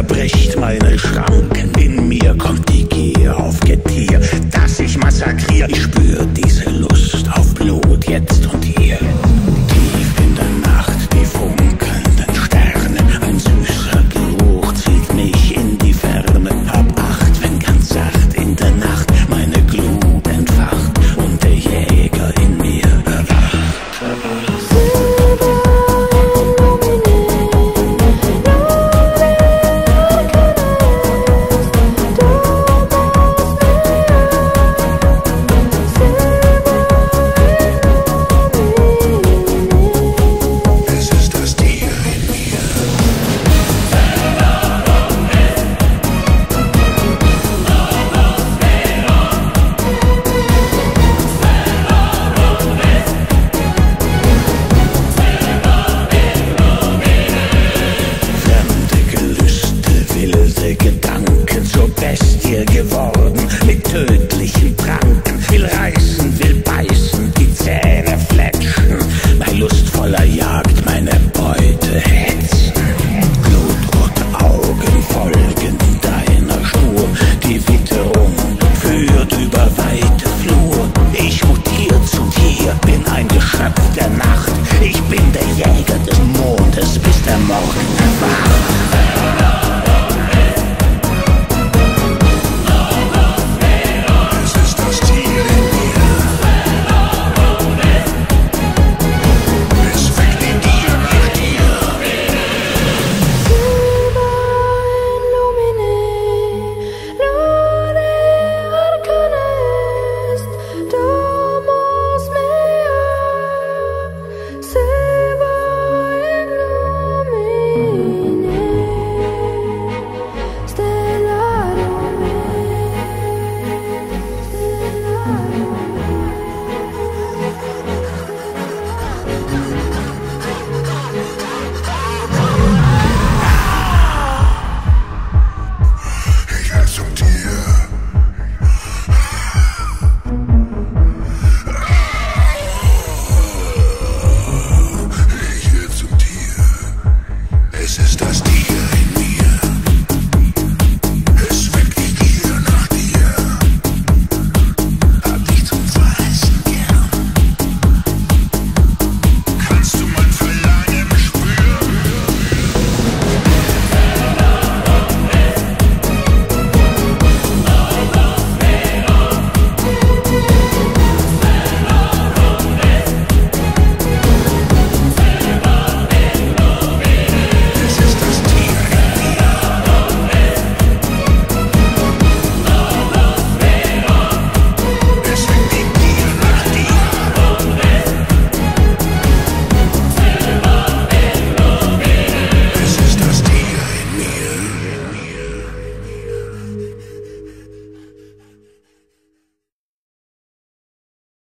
zerbricht meine Schranken. In mir kommt die Gier auf Getier, dass ich massakriere. Ich spür die Gedanke zur Bestie geworden mit tödlichen Pranken. Will reißen, will beißen, die Zähne fletschen. Bei lustvoller Jagd meine Beute hetzen. Blutrote Augen folgen deiner Spur. Die Witterung führt über weite Flur. Ich mutiere zu dir, bin ein Geschöpf der Nacht. Ich bin der Jäger des Mondes, bis der Morgen sisters.